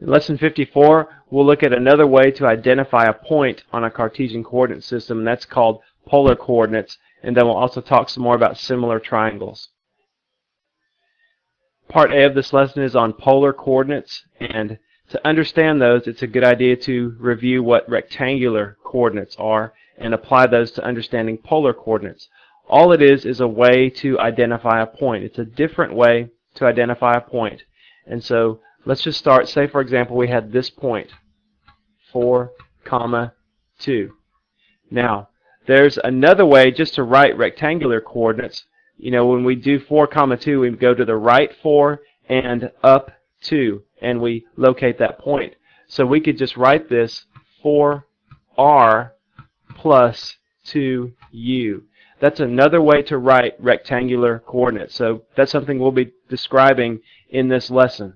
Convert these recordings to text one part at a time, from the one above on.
In lesson 54, we'll look at another way to identify a point on a Cartesian coordinate system, and that's called polar coordinates, and then we'll also talk some more about similar triangles. Part A of this lesson is on polar coordinates, and to understand those, it's a good idea to review what rectangular coordinates are and apply those to understanding polar coordinates. All it is is a way to identify a point. It's a different way to identify a point. And so let's just start. Say, for example, we had this point, 4, comma 2. Now, there's another way just to write rectangular coordinates. You know, when we do 4, comma 2, we go to the right 4 and up 2, and we locate that point. So we could just write this 4r plus 2u. That's another way to write rectangular coordinates. So that's something we'll be describing in this lesson.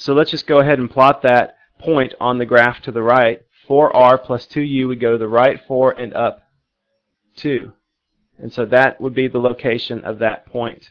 So let's just go ahead and plot that point on the graph to the right. 4r plus 2u would go to the right 4 and up 2. And so that would be the location of that point.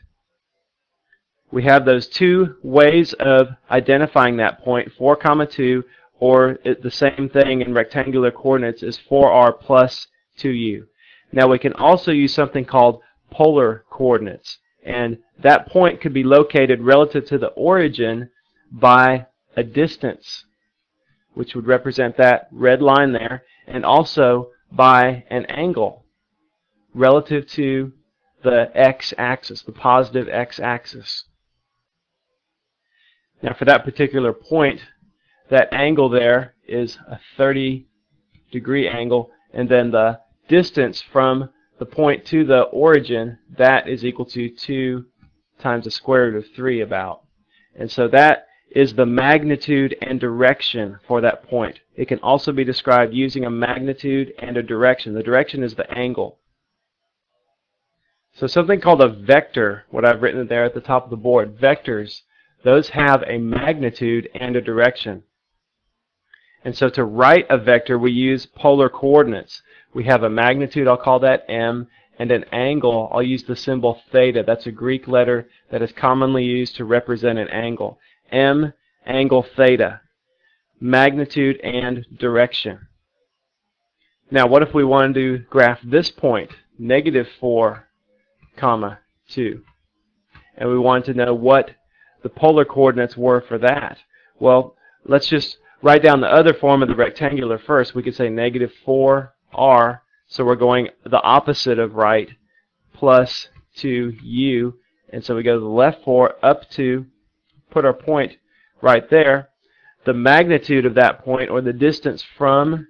We have those two ways of identifying that point, 4 comma 2, or the same thing in rectangular coordinates is 4r plus 2u. Now we can also use something called polar coordinates. And that point could be located relative to the origin by a distance, which would represent that red line there, and also by an angle relative to the x-axis, the positive x-axis. Now for that particular point, that angle there is a 30 degree angle, and then the distance from the point to the origin, that is equal to 2 times the square root of 3 about. And so that is the magnitude and direction for that point. It can also be described using a magnitude and a direction. The direction is the angle. So something called a vector, what I've written there at the top of the board, vectors, those have a magnitude and a direction. And so to write a vector, we use polar coordinates. We have a magnitude, I'll call that m, and an angle, I'll use the symbol theta. That's a Greek letter that is commonly used to represent an angle. M, angle theta, magnitude and direction. Now what if we wanted to graph this point, negative 4, comma 2, and we wanted to know what the polar coordinates were for that? Well, let's just write down the other form of the rectangular first. We could say negative 4 r, so we're going the opposite of right, plus 2u, and so we go to the left 4, up 2, put our point right there. The magnitude of that point, or the distance from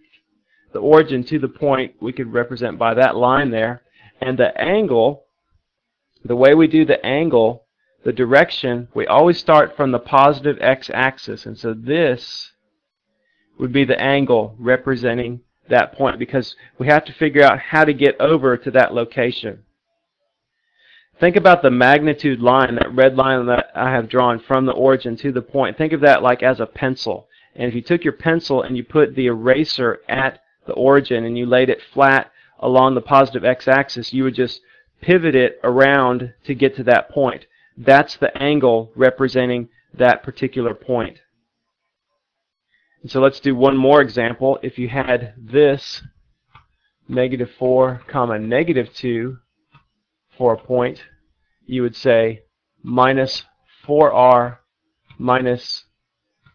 the origin to the point, we could represent by that line there. And the angle, the way we do the angle, the direction, we always start from the positive x-axis. And so this would be the angle representing that point because we have to figure out how to get over to that location. Think about the magnitude line, that red line that I have drawn from the origin to the point. Think of that like as a pencil. And if you took your pencil and you put the eraser at the origin and you laid it flat along the positive x-axis, you would just pivot it around to get to that point. That's the angle representing that particular point. And so let's do one more example. If you had this negative 4 comma negative 2 for a point, you would say minus 4r minus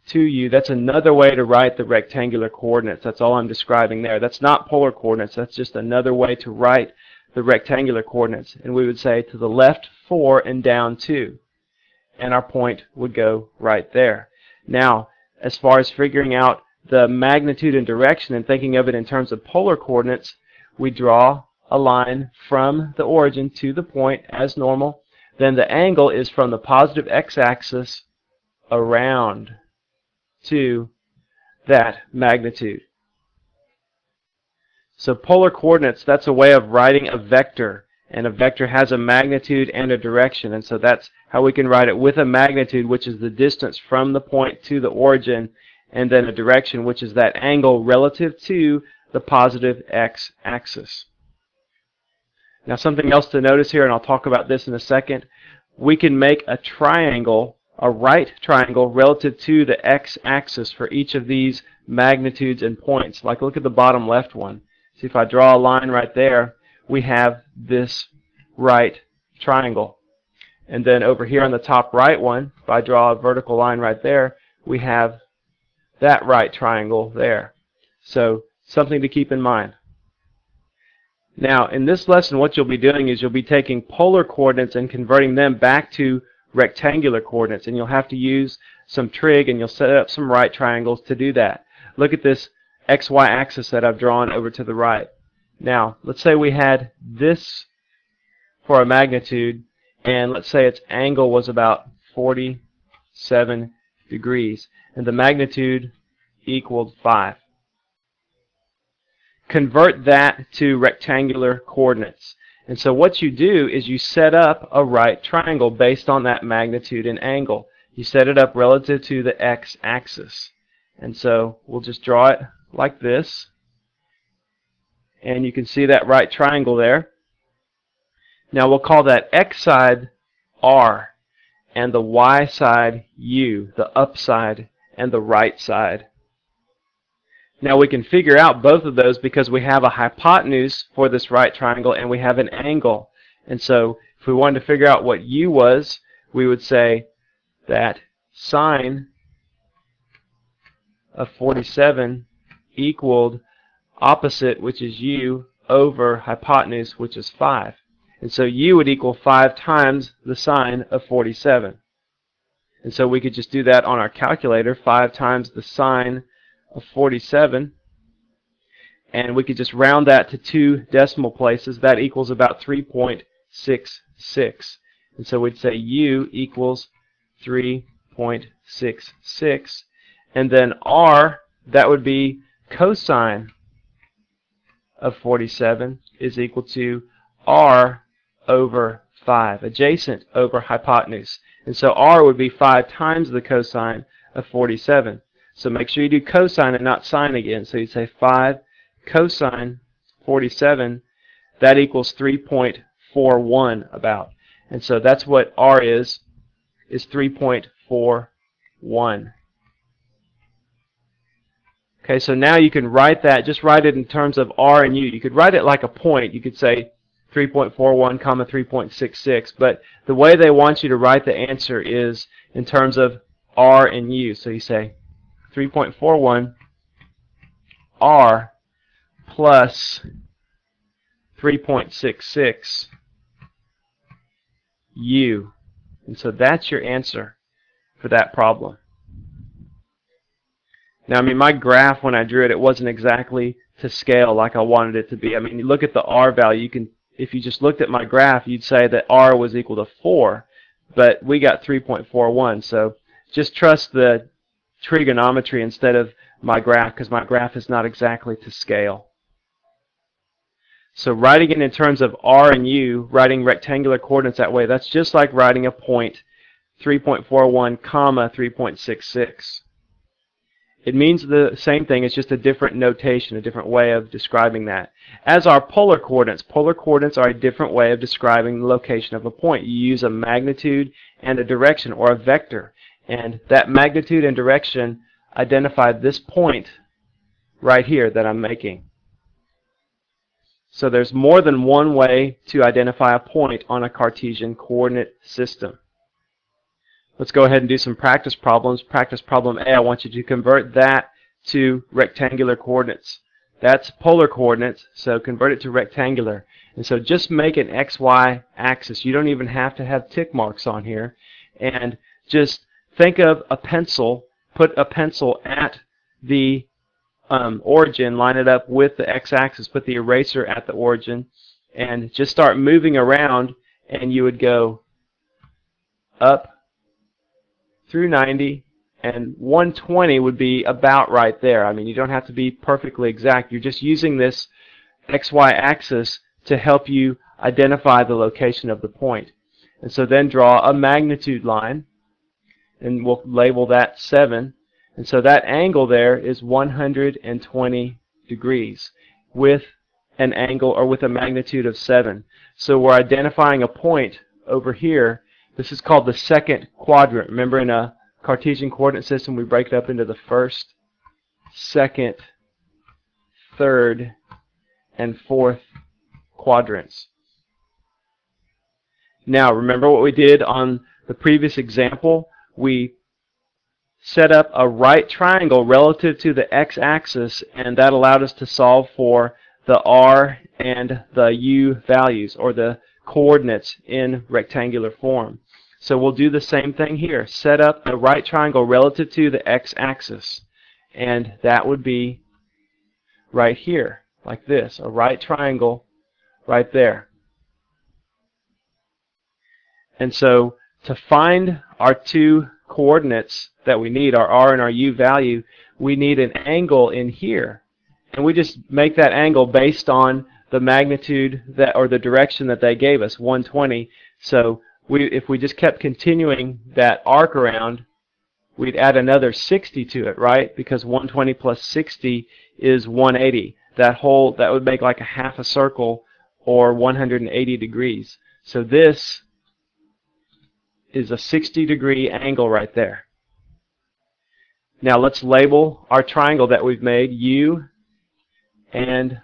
2u. That's another way to write the rectangular coordinates. That's all I'm describing there. That's not polar coordinates. That's just another way to write the rectangular coordinates. And we would say to the left 4 and down 2. And our point would go right there. Now, as far as figuring out the magnitude and direction and thinking of it in terms of polar coordinates, we draw a line from the origin to the point as normal. Then the angle is from the positive x-axis around to that magnitude. So polar coordinates, that's a way of writing a vector. And a vector has a magnitude and a direction. And so that's how we can write it with a magnitude, which is the distance from the point to the origin, and then a direction, which is that angle relative to the positive x-axis. Now something else to notice here, and I'll talk about this in a second, we can make a triangle a right triangle relative to the x-axis for each of these magnitudes and points. Like look at the bottom left one. See if I draw a line right there, we have this right triangle. And then over here on the top right one, if I draw a vertical line right there, we have that right triangle there. So something to keep in mind. Now, in this lesson, what you'll be doing is you'll be taking polar coordinates and converting them back to rectangular coordinates. And you'll have to use some trig, and you'll set up some right triangles to do that. Look at this xy axis that I've drawn over to the right. Now, let's say we had this for a magnitude, and let's say its angle was about 47 degrees, and the magnitude equaled 5 convert that to rectangular coordinates. And so what you do is you set up a right triangle based on that magnitude and angle. You set it up relative to the x-axis. And so we'll just draw it like this. And you can see that right triangle there. Now we'll call that x side R and the y side U, the up side and the right side. Now we can figure out both of those because we have a hypotenuse for this right triangle and we have an angle. And so if we wanted to figure out what u was, we would say that sine of 47 equaled opposite, which is u, over hypotenuse, which is 5. And so u would equal 5 times the sine of 47. And so we could just do that on our calculator, 5 times the sine of 47 and we could just round that to two decimal places. That equals about 3.66 and so we'd say u equals 3.66 and then r that would be cosine of 47 is equal to r over 5 adjacent over hypotenuse. And so r would be 5 times the cosine of 47 so make sure you do cosine and not sine again. So you say 5 cosine 47, that equals 3.41 about. And so that's what R is, is 3.41. Okay, so now you can write that, just write it in terms of R and U. You could write it like a point. You could say 3.41 comma 3.66, but the way they want you to write the answer is in terms of R and U. So you say 3.41 R plus 3.66 U. And so that's your answer for that problem. Now, I mean, my graph, when I drew it, it wasn't exactly to scale like I wanted it to be. I mean, you look at the R value, you can, if you just looked at my graph, you'd say that R was equal to 4, but we got 3.41. So just trust the trigonometry instead of my graph because my graph is not exactly to scale. So writing it in terms of R and U, writing rectangular coordinates that way, that's just like writing a point 3.41 comma 3.66. It means the same thing, it's just a different notation, a different way of describing that. As are polar coordinates. Polar coordinates are a different way of describing the location of a point. You use a magnitude and a direction, or a vector. And that magnitude and direction identify this point right here that I'm making. So there's more than one way to identify a point on a Cartesian coordinate system. Let's go ahead and do some practice problems. Practice problem A, I want you to convert that to rectangular coordinates. That's polar coordinates, so convert it to rectangular. And so just make an XY axis. You don't even have to have tick marks on here. And just think of a pencil, put a pencil at the um, origin, line it up with the x-axis, put the eraser at the origin, and just start moving around, and you would go up through 90, and 120 would be about right there. I mean, you don't have to be perfectly exact. You're just using this xy axis to help you identify the location of the point. And so then draw a magnitude line and we'll label that 7. And so that angle there is 120 degrees with an angle or with a magnitude of 7. So we're identifying a point over here This is called the second quadrant. Remember in a Cartesian coordinate system we break it up into the first, second, third, and fourth quadrants. Now remember what we did on the previous example? We set up a right triangle relative to the x-axis and that allowed us to solve for the r and the u values or the coordinates in rectangular form. So we'll do the same thing here. Set up a right triangle relative to the x-axis and that would be right here like this a right triangle right there and so to find our two coordinates that we need, our r and our u value, we need an angle in here. And we just make that angle based on the magnitude that or the direction that they gave us, 120. So we, if we just kept continuing that arc around, we'd add another 60 to it, right? Because 120 plus 60 is 180. That whole that would make like a half a circle or 180 degrees. So this is a 60 degree angle right there. Now let's label our triangle that we've made U and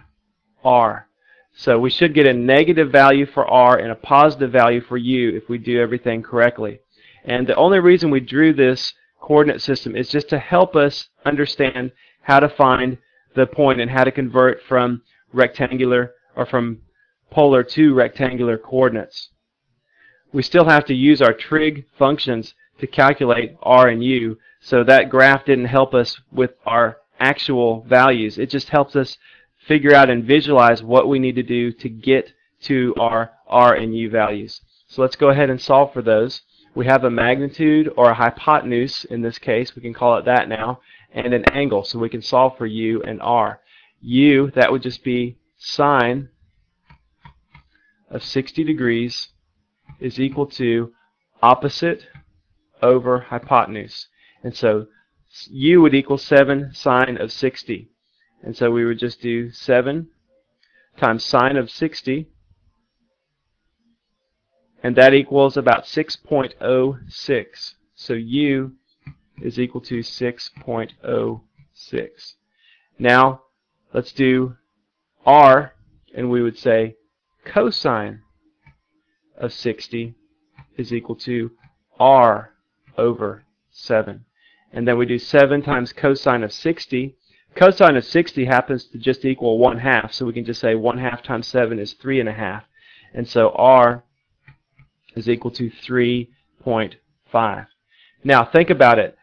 R. So we should get a negative value for R and a positive value for U if we do everything correctly. And the only reason we drew this coordinate system is just to help us understand how to find the point and how to convert from rectangular or from polar to rectangular coordinates we still have to use our trig functions to calculate r and u. So that graph didn't help us with our actual values. It just helps us figure out and visualize what we need to do to get to our r and u values. So let's go ahead and solve for those. We have a magnitude or a hypotenuse in this case, we can call it that now, and an angle. So we can solve for u and r. u, that would just be sine of 60 degrees is equal to opposite over hypotenuse. And so u would equal 7 sine of 60. And so we would just do 7 times sine of 60. And that equals about 6.06. So u is equal to 6.06. Now, let's do r, and we would say cosine of 60 is equal to r over 7. And then we do 7 times cosine of 60. Cosine of 60 happens to just equal 1 half, so we can just say 1 half times 7 is 3 and a half. And so r is equal to 3.5. Now think about it.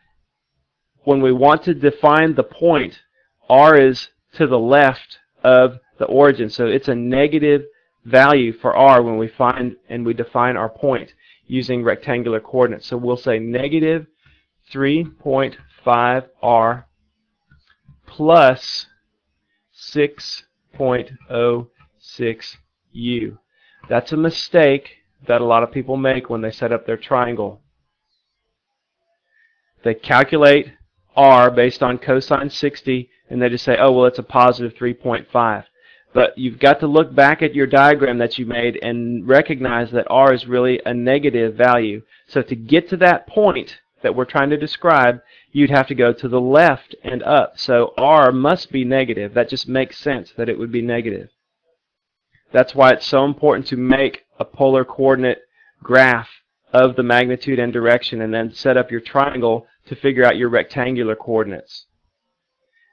When we want to define the point, r is to the left of the origin, so it's a negative value for r when we find and we define our point using rectangular coordinates. So we'll say negative 3.5r plus 6.06u. That's a mistake that a lot of people make when they set up their triangle. They calculate r based on cosine 60 and they just say, oh, well, it's a positive 3.5. But you've got to look back at your diagram that you made and recognize that r is really a negative value. So to get to that point that we're trying to describe, you'd have to go to the left and up. So r must be negative. That just makes sense that it would be negative. That's why it's so important to make a polar coordinate graph of the magnitude and direction and then set up your triangle to figure out your rectangular coordinates.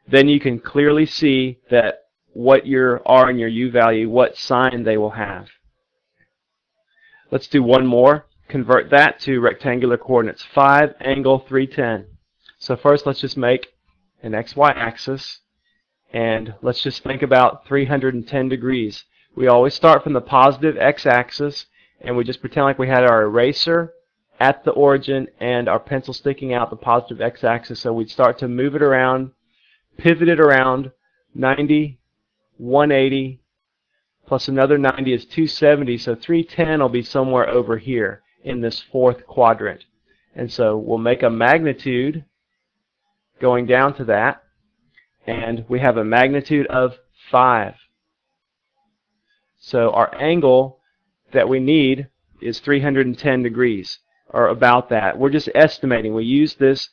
Then you can clearly see that what your R and your U value, what sign they will have. Let's do one more. Convert that to rectangular coordinates. 5, angle 310. So first let's just make an XY axis and let's just think about 310 degrees. We always start from the positive x-axis and we just pretend like we had our eraser at the origin and our pencil sticking out the positive x-axis. So we'd start to move it around, pivot it around 90 180 plus another 90 is 270. So 310 will be somewhere over here in this fourth quadrant. And so we'll make a magnitude going down to that. And we have a magnitude of 5. So our angle that we need is 310 degrees. or about that. We're just estimating. We use this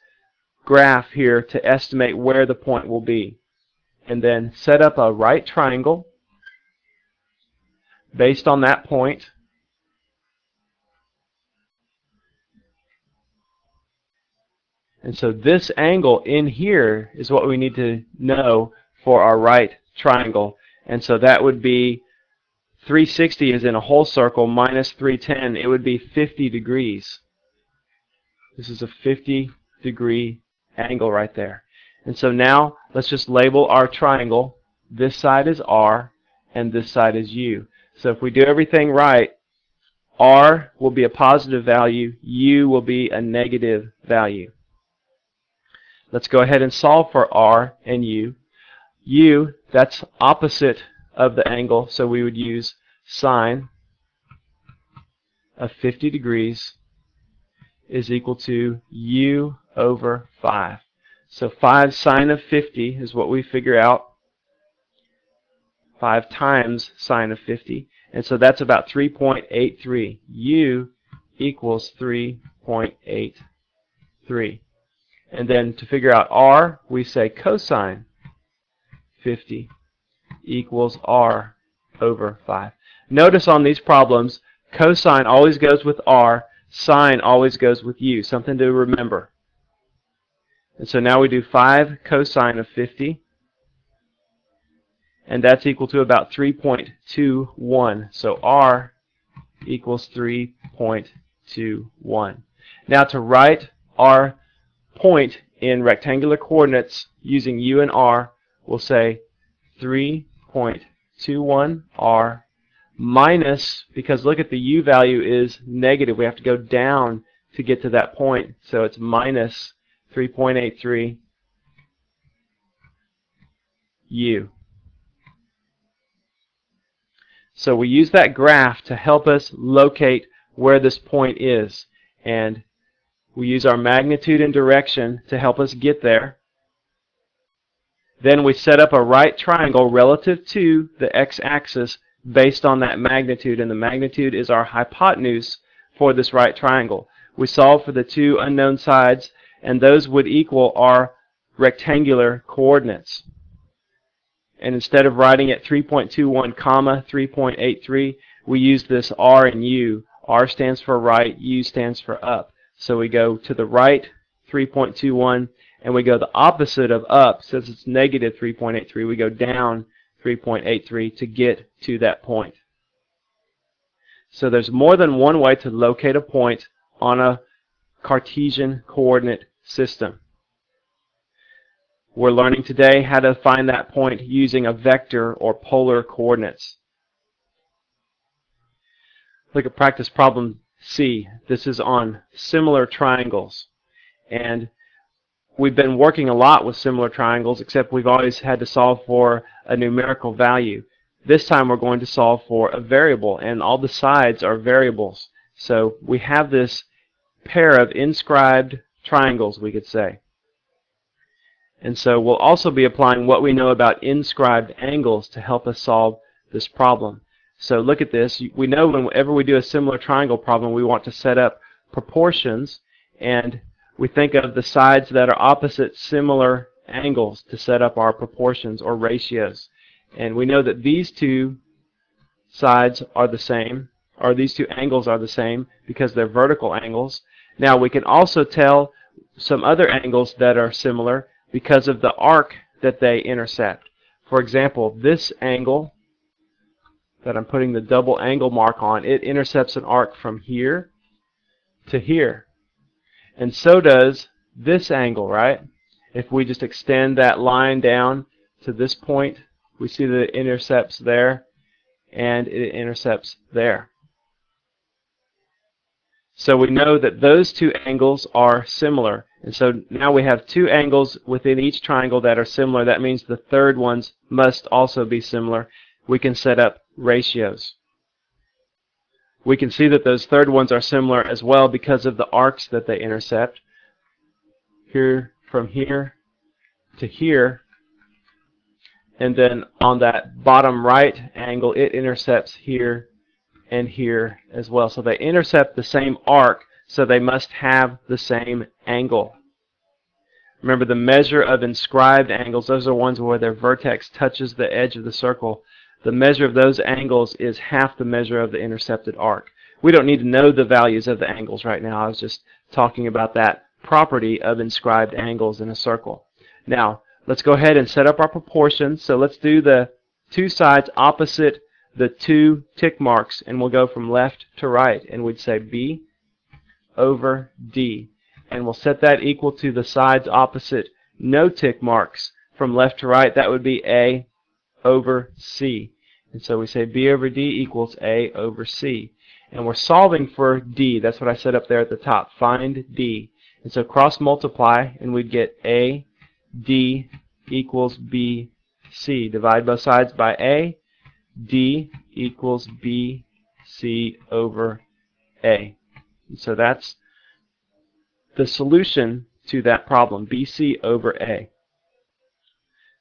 graph here to estimate where the point will be. And then set up a right triangle based on that point. And so this angle in here is what we need to know for our right triangle. And so that would be 360 is in a whole circle minus 310. It would be 50 degrees. This is a 50 degree angle right there. And so now let's just label our triangle. This side is R and this side is U. So if we do everything right, R will be a positive value, U will be a negative value. Let's go ahead and solve for R and U. U, that's opposite of the angle, so we would use sine of 50 degrees is equal to U over 5. So 5 sine of 50 is what we figure out. 5 times sine of 50. And so that's about 3.83. U equals 3.83. And then to figure out R, we say cosine 50 equals R over 5. Notice on these problems, cosine always goes with R, sine always goes with U. Something to remember. And so now we do 5 cosine of 50. And that's equal to about 3.21. So R equals 3.21. Now to write our point in rectangular coordinates using U and R, we'll say 3.21R minus, because look at the U value is negative. We have to go down to get to that point. So it's minus 3.83 U. So we use that graph to help us locate where this point is. And we use our magnitude and direction to help us get there. Then we set up a right triangle relative to the x-axis based on that magnitude, and the magnitude is our hypotenuse for this right triangle. We solve for the two unknown sides, and those would equal our rectangular coordinates. And instead of writing it 3.21 comma 3.83, we use this R and U. R stands for right, U stands for up. So we go to the right 3.21 and we go the opposite of up since it's negative 3.83 we go down 3.83 to get to that point. So there's more than one way to locate a point on a Cartesian coordinate system. We're learning today how to find that point using a vector or polar coordinates. Look at practice problem C. This is on similar triangles. And we've been working a lot with similar triangles, except we've always had to solve for a numerical value. This time we're going to solve for a variable, and all the sides are variables. So we have this pair of inscribed triangles, we could say. And so we'll also be applying what we know about inscribed angles to help us solve this problem. So look at this. We know whenever we do a similar triangle problem, we want to set up proportions, and we think of the sides that are opposite similar angles to set up our proportions or ratios. And we know that these two sides are the same, or these two angles are the same because they're vertical angles. Now we can also tell some other angles that are similar because of the arc that they intercept. For example, this angle that I'm putting the double angle mark on, it intercepts an arc from here to here. And so does this angle, right? If we just extend that line down to this point, we see that it intercepts there and it intercepts there. So we know that those two angles are similar. And so now we have two angles within each triangle that are similar. That means the third ones must also be similar. We can set up ratios. We can see that those third ones are similar as well because of the arcs that they intercept. Here, from here to here, and then on that bottom right angle, it intercepts here and here as well. So they intercept the same arc, so they must have the same angle. Remember the measure of inscribed angles, those are ones where their vertex touches the edge of the circle. The measure of those angles is half the measure of the intercepted arc. We don't need to know the values of the angles right now. I was just talking about that property of inscribed angles in a circle. Now, let's go ahead and set up our proportions. So let's do the two sides opposite the two tick marks, and we'll go from left to right, and we'd say B over D. And we'll set that equal to the sides opposite no tick marks from left to right. That would be A over C. And so we say B over D equals A over C. And we're solving for D. That's what I said up there at the top. Find D. And so cross multiply, and we'd get A D equals B C. Divide both sides by A. D equals B C over A. So that's the solution to that problem, BC over A.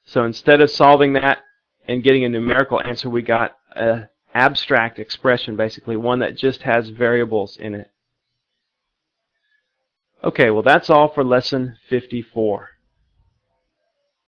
So instead of solving that and getting a numerical answer, we got an abstract expression, basically, one that just has variables in it. Okay, well that's all for lesson 54.